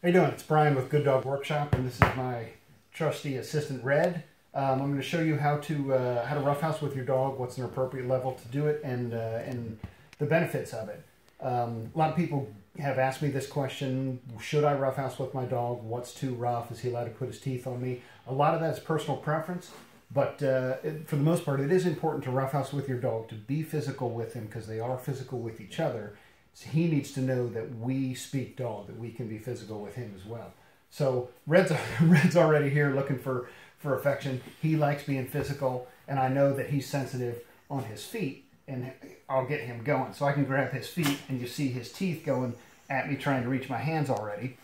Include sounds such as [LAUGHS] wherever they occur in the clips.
How you doing? It's Brian with Good Dog Workshop, and this is my trusty assistant Red. Um, I'm going to show you how to uh, how to roughhouse with your dog, what's an appropriate level to do it, and uh, and the benefits of it. Um, a lot of people have asked me this question: Should I roughhouse with my dog? What's too rough? Is he allowed to put his teeth on me? A lot of that's personal preference, but uh, it, for the most part, it is important to roughhouse with your dog to be physical with him because they are physical with each other. So he needs to know that we speak dog, that we can be physical with him as well. So Red's [LAUGHS] Red's already here looking for for affection. He likes being physical, and I know that he's sensitive on his feet, and I'll get him going. So I can grab his feet, and you see his teeth going at me, trying to reach my hands already,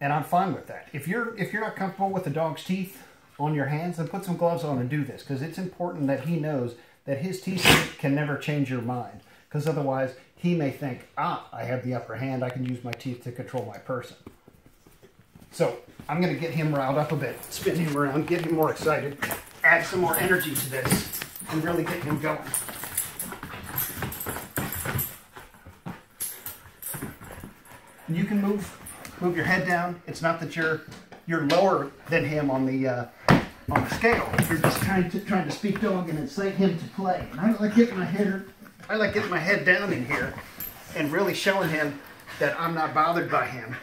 and I'm fine with that. If you're if you're not comfortable with the dog's teeth on your hands, then put some gloves on and do this because it's important that he knows that his teeth can never change your mind because otherwise he may think, ah, I have the upper hand, I can use my teeth to control my person. So I'm going to get him riled up a bit, spin him around, get him more excited, add some more energy to this, and really get him going. You can move, move your head down. It's not that you're you're lower than him on the uh, on the scale. You're just trying to trying to speak dog and incite him to play. And I like getting my head I like getting my head down in here and really showing him that I'm not bothered by him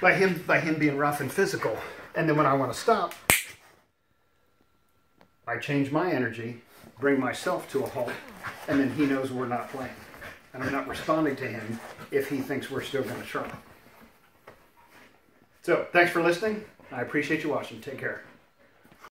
by him by him being rough and physical. And then when I want to stop, I change my energy, bring myself to a halt, and then he knows we're not playing. And I'm not responding to him if he thinks we're still going to try. So, thanks for listening. I appreciate you watching. Take care.